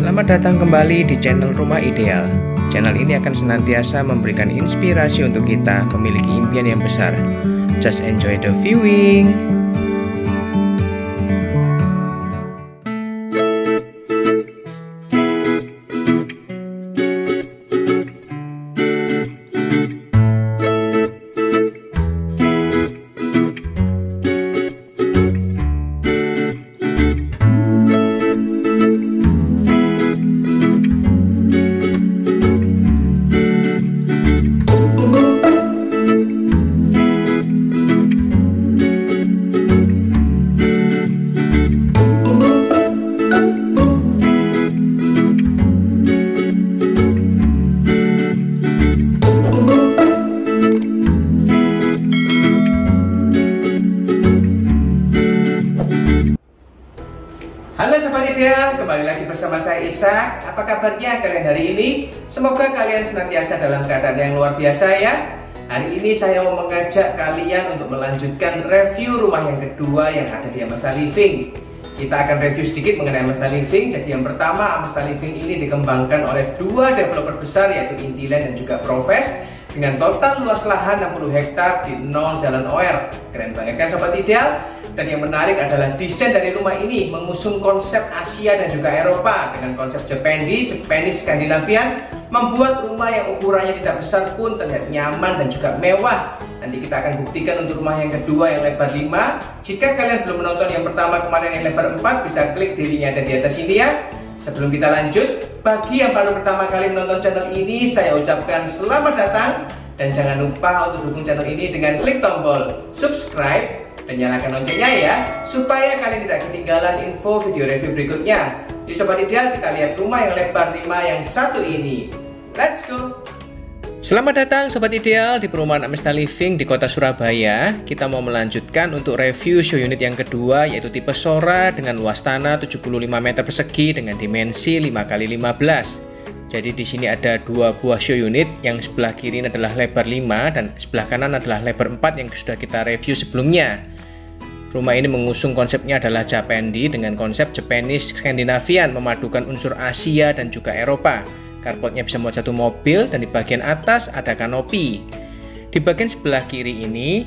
Selamat datang kembali di channel Rumah Ideal. Channel ini akan senantiasa memberikan inspirasi untuk kita memiliki impian yang besar. Just enjoy the viewing. Sobat Ideal, kembali lagi bersama saya Isa. Apa kabarnya kalian hari ini? Semoga kalian senantiasa dalam keadaan yang luar biasa ya. Hari ini saya mau mengajak kalian untuk melanjutkan review rumah yang kedua yang ada di Amesta Living. Kita akan review sedikit mengenai Amesta Living. Jadi yang pertama, Amesta Living ini dikembangkan oleh dua developer besar yaitu Intiland dan juga Profes dengan total luas lahan 60 hektar di 0 Jalan OR. Keren banget kan Sobat Ideal? Dan yang menarik adalah desain dari rumah ini mengusung konsep Asia dan juga Eropa dengan konsep Japandi, Japanese Scandinavian membuat rumah yang ukurannya tidak besar pun terlihat nyaman dan juga mewah. Nanti kita akan buktikan untuk rumah yang kedua yang lebar 5. Jika kalian belum menonton yang pertama kemarin yang lebar 4 bisa klik di link ada di atas ini ya. Sebelum kita lanjut, bagi yang baru pertama kali menonton channel ini, saya ucapkan selamat datang dan jangan lupa untuk dukung channel ini dengan klik tombol subscribe dan nyalakan loncengnya ya supaya kalian tidak ketinggalan info video review berikutnya. Yuk sobat ideal kita lihat rumah yang lebar 5 yang satu ini. Let's go. Selamat datang Sobat Ideal di perumahan Amesta Living di kota Surabaya Kita mau melanjutkan untuk review show unit yang kedua yaitu tipe Sora dengan luas tanah 75 meter persegi dengan dimensi 5x15 Jadi di sini ada dua buah show unit yang sebelah kiri adalah lebar 5 dan sebelah kanan adalah lebar 4 yang sudah kita review sebelumnya Rumah ini mengusung konsepnya adalah Japandi dengan konsep Japanese Scandinavian memadukan unsur Asia dan juga Eropa. Carportnya bisa muat satu mobil dan di bagian atas ada kanopi. Di bagian sebelah kiri ini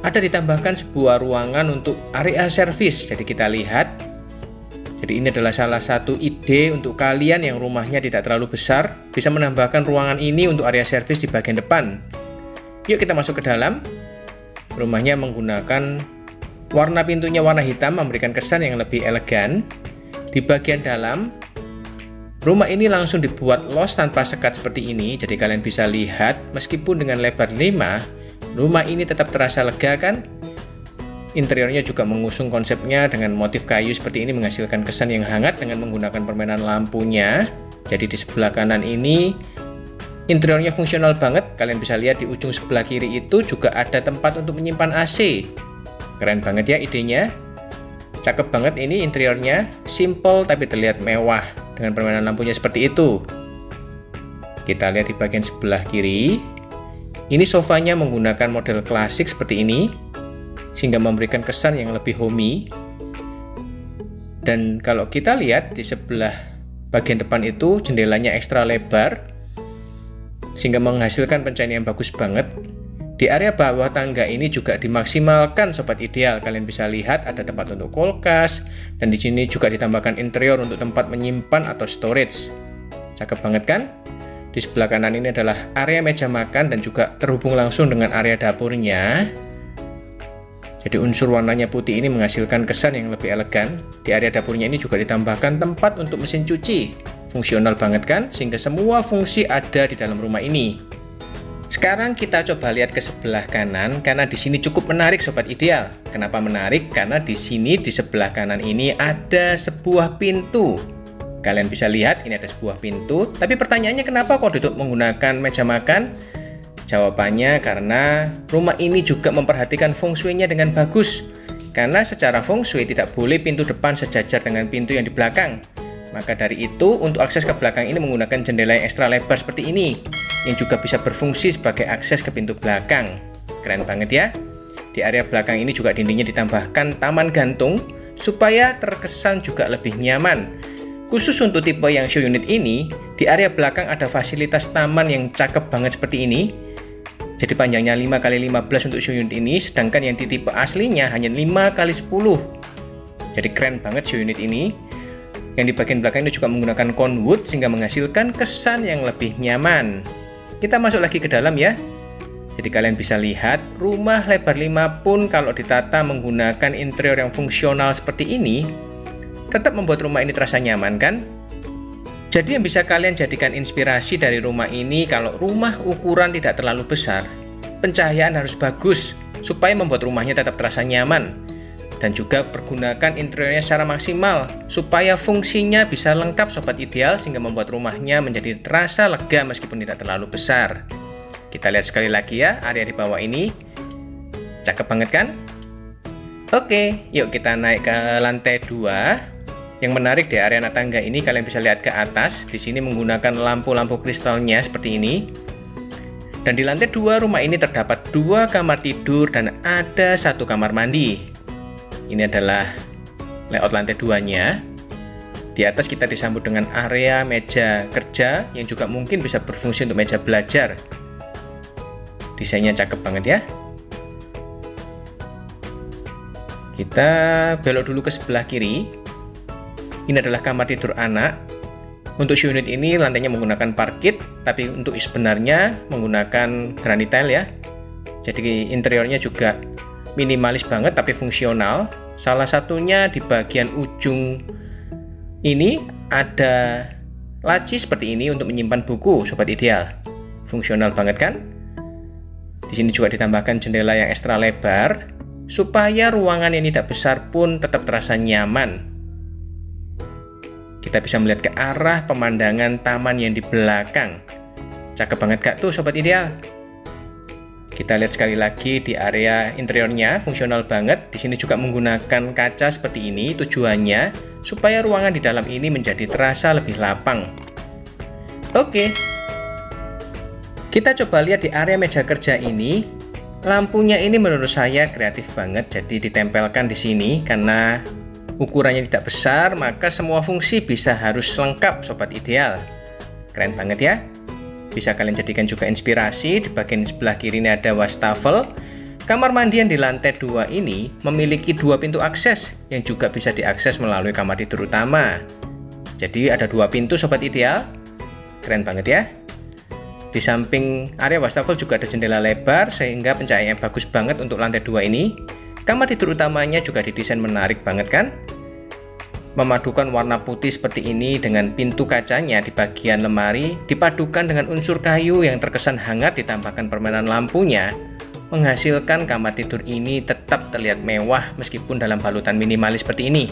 ada ditambahkan sebuah ruangan untuk area servis. Jadi kita lihat. Jadi ini adalah salah satu ide untuk kalian yang rumahnya tidak terlalu besar bisa menambahkan ruangan ini untuk area servis di bagian depan. Yuk kita masuk ke dalam. Rumahnya menggunakan Warna pintunya warna hitam memberikan kesan yang lebih elegan. Di bagian dalam, rumah ini langsung dibuat los tanpa sekat seperti ini, jadi kalian bisa lihat meskipun dengan lebar 5, rumah ini tetap terasa lega kan? Interiornya juga mengusung konsepnya dengan motif kayu seperti ini menghasilkan kesan yang hangat dengan menggunakan permainan lampunya. Jadi di sebelah kanan ini interiornya fungsional banget. Kalian bisa lihat di ujung sebelah kiri itu juga ada tempat untuk menyimpan AC. Keren banget ya idenya. Cakep banget ini interiornya, simple tapi terlihat mewah dengan permainan lampunya seperti itu. Kita lihat di bagian sebelah kiri. Ini sofanya menggunakan model klasik seperti ini sehingga memberikan kesan yang lebih homey. Dan kalau kita lihat di sebelah bagian depan itu jendelanya ekstra lebar sehingga menghasilkan pencahayaan yang bagus banget di area bawah tangga ini juga dimaksimalkan sobat ideal. Kalian bisa lihat ada tempat untuk kulkas dan di sini juga ditambahkan interior untuk tempat menyimpan atau storage. Cakep banget kan? Di sebelah kanan ini adalah area meja makan dan juga terhubung langsung dengan area dapurnya. Jadi unsur warnanya putih ini menghasilkan kesan yang lebih elegan. Di area dapurnya ini juga ditambahkan tempat untuk mesin cuci. Fungsional banget kan? Sehingga semua fungsi ada di dalam rumah ini. Sekarang kita coba lihat ke sebelah kanan karena di sini cukup menarik sobat ideal. Kenapa menarik? Karena di sini di sebelah kanan ini ada sebuah pintu. Kalian bisa lihat ini ada sebuah pintu, tapi pertanyaannya kenapa kok duduk menggunakan meja makan? Jawabannya karena rumah ini juga memperhatikan feng shui-nya dengan bagus. Karena secara feng shui tidak boleh pintu depan sejajar dengan pintu yang di belakang. Maka dari itu, untuk akses ke belakang ini menggunakan jendela yang ekstra lebar seperti ini yang juga bisa berfungsi sebagai akses ke pintu belakang. Keren banget ya. Di area belakang ini juga dindingnya ditambahkan taman gantung supaya terkesan juga lebih nyaman. Khusus untuk tipe yang show unit ini, di area belakang ada fasilitas taman yang cakep banget seperti ini. Jadi panjangnya 5x15 untuk show unit ini, sedangkan yang di tipe aslinya hanya 5x10. Jadi keren banget show unit ini. Yang di bagian belakang ini juga menggunakan conwood sehingga menghasilkan kesan yang lebih nyaman. Kita masuk lagi ke dalam ya. Jadi kalian bisa lihat rumah lebar 5 pun kalau ditata menggunakan interior yang fungsional seperti ini tetap membuat rumah ini terasa nyaman kan? Jadi yang bisa kalian jadikan inspirasi dari rumah ini kalau rumah ukuran tidak terlalu besar, pencahayaan harus bagus supaya membuat rumahnya tetap terasa nyaman dan juga pergunakan interiornya secara maksimal supaya fungsinya bisa lengkap sobat ideal sehingga membuat rumahnya menjadi terasa lega meskipun tidak terlalu besar. Kita lihat sekali lagi ya area di bawah ini. Cakep banget kan? Oke, yuk kita naik ke lantai 2. Yang menarik di area anak tangga ini kalian bisa lihat ke atas. Di sini menggunakan lampu-lampu kristalnya seperti ini. Dan di lantai dua rumah ini terdapat dua kamar tidur dan ada satu kamar mandi. Ini adalah layout lantai duanya. Di atas kita disambut dengan area meja kerja yang juga mungkin bisa berfungsi untuk meja belajar. Desainnya cakep banget ya. Kita belok dulu ke sebelah kiri. Ini adalah kamar tidur anak. Untuk unit ini lantainya menggunakan parkit, tapi untuk sebenarnya menggunakan granit tile ya. Jadi interiornya juga minimalis banget tapi fungsional. Salah satunya di bagian ujung ini ada laci seperti ini untuk menyimpan buku, sobat ideal. Fungsional banget kan? Di sini juga ditambahkan jendela yang ekstra lebar supaya ruangan yang tidak besar pun tetap terasa nyaman kita bisa melihat ke arah pemandangan taman yang di belakang. Cakep banget gak tuh sobat ideal? Kita lihat sekali lagi di area interiornya, fungsional banget. Di sini juga menggunakan kaca seperti ini, tujuannya supaya ruangan di dalam ini menjadi terasa lebih lapang. Oke, kita coba lihat di area meja kerja ini. Lampunya ini menurut saya kreatif banget, jadi ditempelkan di sini karena ukurannya tidak besar, maka semua fungsi bisa harus lengkap sobat ideal. Keren banget ya. Bisa kalian jadikan juga inspirasi. Di bagian sebelah kiri ini ada wastafel. Kamar mandi yang di lantai 2 ini memiliki dua pintu akses yang juga bisa diakses melalui kamar tidur utama. Jadi ada dua pintu sobat ideal. Keren banget ya. Di samping area wastafel juga ada jendela lebar sehingga pencahayaan bagus banget untuk lantai 2 ini. Kamar tidur utamanya juga didesain menarik banget kan? Memadukan warna putih seperti ini dengan pintu kacanya di bagian lemari dipadukan dengan unsur kayu yang terkesan hangat ditambahkan permainan lampunya menghasilkan kamar tidur ini tetap terlihat mewah meskipun dalam balutan minimalis seperti ini.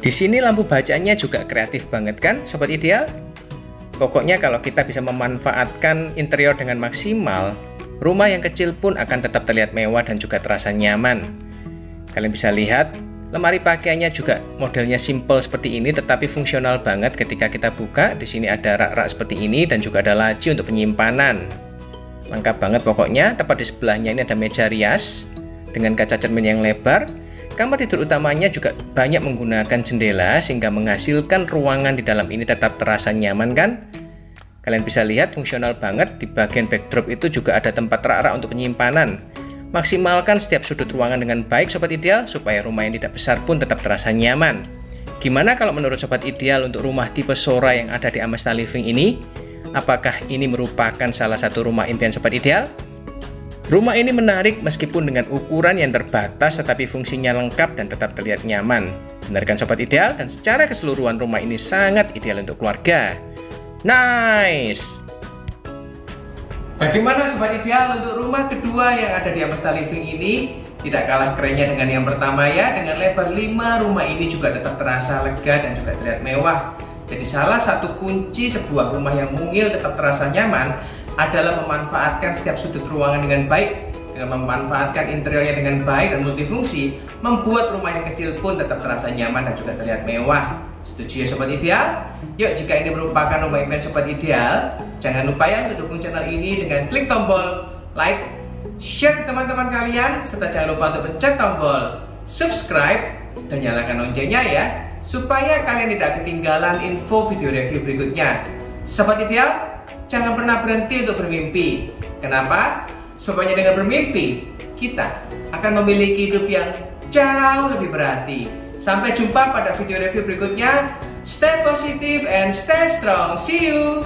Di sini lampu bacanya juga kreatif banget kan sobat ideal? Pokoknya kalau kita bisa memanfaatkan interior dengan maksimal, Rumah yang kecil pun akan tetap terlihat mewah dan juga terasa nyaman. Kalian bisa lihat, lemari pakaiannya juga modelnya simple seperti ini tetapi fungsional banget ketika kita buka. Di sini ada rak-rak seperti ini dan juga ada laci untuk penyimpanan. Lengkap banget pokoknya, tepat di sebelahnya ini ada meja rias dengan kaca cermin yang lebar. Kamar tidur utamanya juga banyak menggunakan jendela sehingga menghasilkan ruangan di dalam ini tetap terasa nyaman kan? Kalian bisa lihat fungsional banget, di bagian backdrop itu juga ada tempat rak-rak untuk penyimpanan. Maksimalkan setiap sudut ruangan dengan baik Sobat Ideal, supaya rumah yang tidak besar pun tetap terasa nyaman. Gimana kalau menurut Sobat Ideal untuk rumah tipe Sora yang ada di Amesta Living ini? Apakah ini merupakan salah satu rumah impian Sobat Ideal? Rumah ini menarik meskipun dengan ukuran yang terbatas tetapi fungsinya lengkap dan tetap terlihat nyaman. Benarkan Sobat Ideal dan secara keseluruhan rumah ini sangat ideal untuk keluarga. Nice! Bagaimana sobat ideal untuk rumah kedua yang ada di Amesta Living ini? Tidak kalah kerennya dengan yang pertama ya, dengan lebar 5 rumah ini juga tetap terasa lega dan juga terlihat mewah. Jadi salah satu kunci sebuah rumah yang mungil tetap terasa nyaman adalah memanfaatkan setiap sudut ruangan dengan baik dengan memanfaatkan interiornya dengan baik dan multifungsi, membuat rumah yang kecil pun tetap terasa nyaman dan juga terlihat mewah. Setuju ya Sobat Ideal? Yuk, jika ini merupakan rumah impian Sobat Ideal, jangan lupa ya untuk dukung channel ini dengan klik tombol like, share ke teman-teman kalian, serta jangan lupa untuk pencet tombol subscribe dan nyalakan loncengnya ya, supaya kalian tidak ketinggalan info video review berikutnya. Sobat Ideal, jangan pernah berhenti untuk bermimpi. Kenapa? Supaya dengan bermimpi, kita akan memiliki hidup yang jauh lebih berarti Sampai jumpa pada video review berikutnya. Stay positive and stay strong. See you.